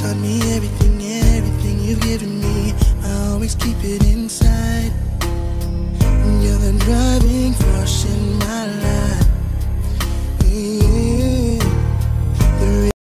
taught me everything, everything you've given me. I always keep it inside.